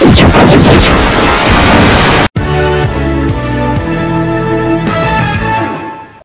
Thank you.